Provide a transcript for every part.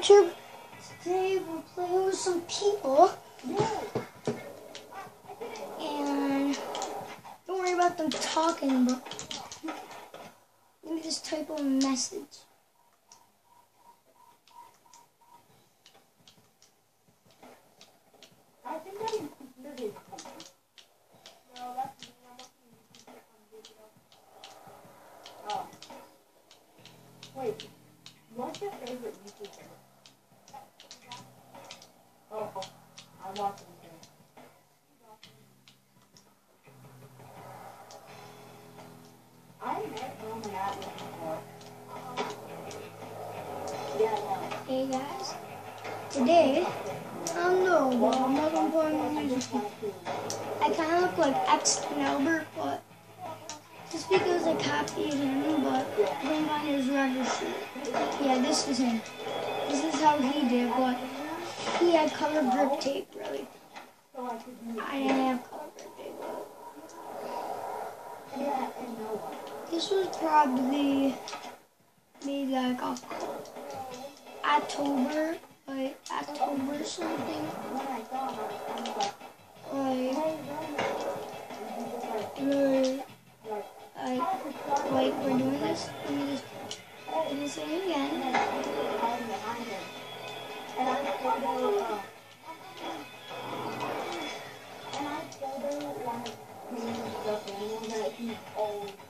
YouTube. Today we're playing with some people. And don't worry about them talking, but let me just type a message. I think I included something. No, that's me. I'm watching YouTube on video. Oh. Wait. What's your favorite YouTuber? Oh, oh. I'm watching him. I met Roman Atlas before. Yeah, no. Hey guys, today, I'm my music. I kind of look like X Albert, but just because I copied him, but I don't find his record. Yeah, this is him. This is how he did, but he had color grip tape, really. I didn't have color grip tape. yeah and no one. This was probably maybe like October, like October something, like, like, like, we're doing this. Let me just, let me say it again. and I him. And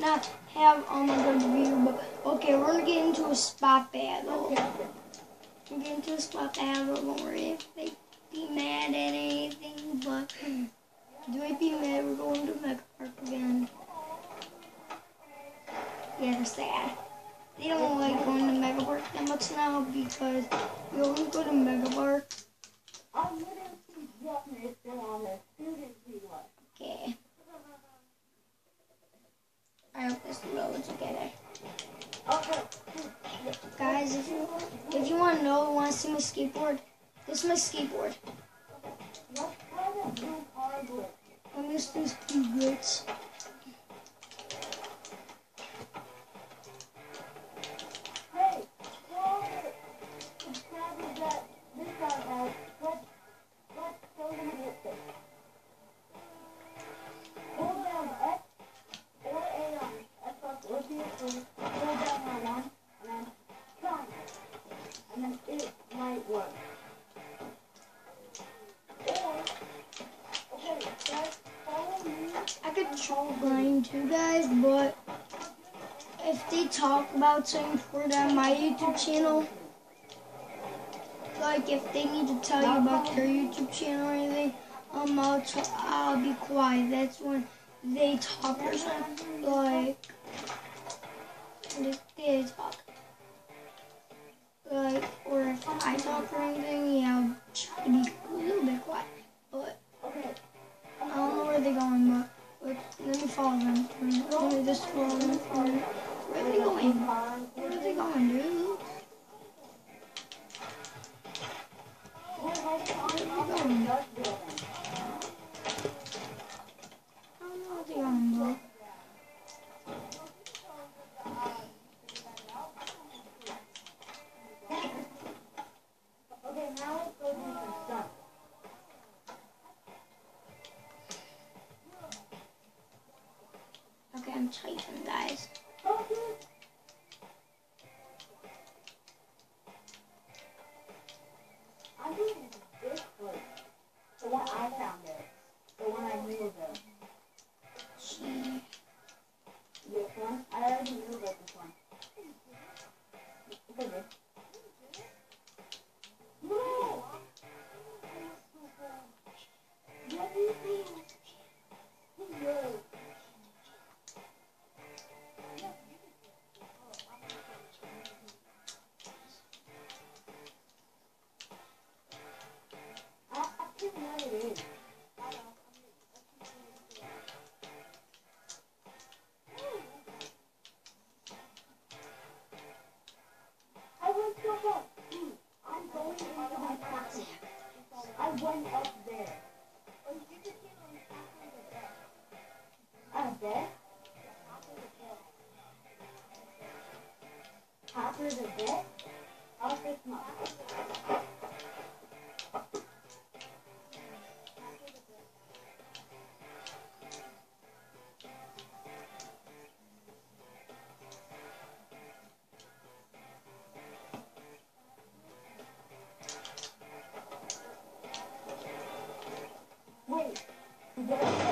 might not have all my good view, but okay, we're gonna get into a spot battle. We're getting into a spot battle. Don't worry if they be mad at anything, but do they be mad? We're going to Mega Park again. Yeah, they're sad. They don't like going to Mega Park that much now because we always go to Mega Park. I'm literally watching it still on there. Student rewind. Okay. I hope this loads together. Okay. Guys, if you if you want to know, want to see my skateboard, this my skateboard. Too, guys, but if they talk about something for them, my YouTube channel, like if they need to tell you about their YouTube channel or anything, um, I'll, I'll be quiet. That's when they talk or something. Like, if they talk. Like, or if I talk or anything, yeah, I'll try to be a little bit quiet. But I don't know where they're going, but let, me follow them. Let me just follow them. Where are they going? Where are they going, dude? Where are they going? Okay, you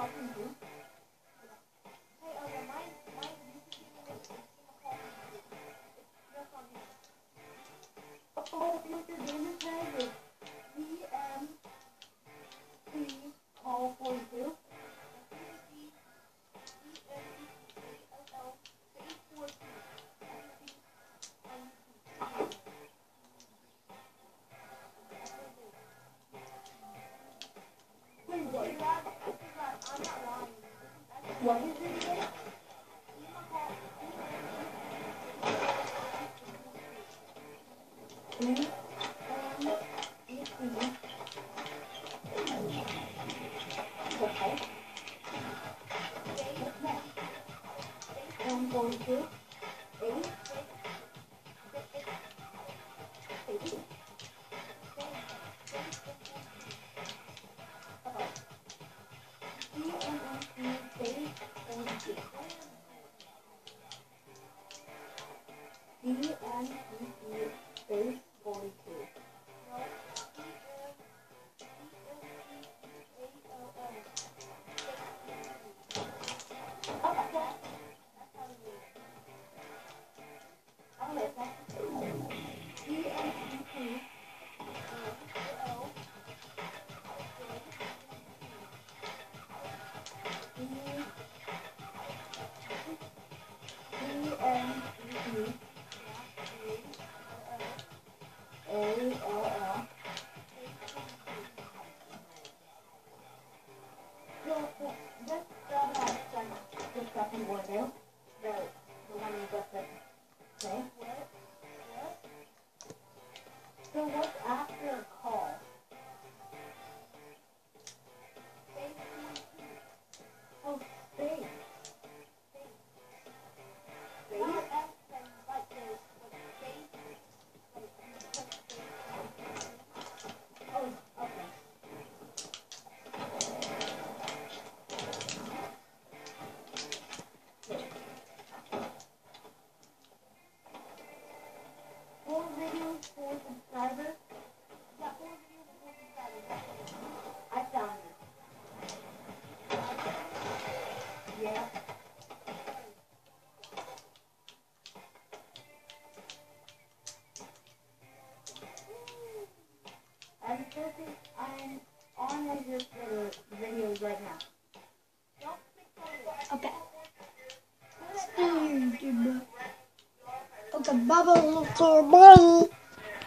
What are you Mm, Bubble.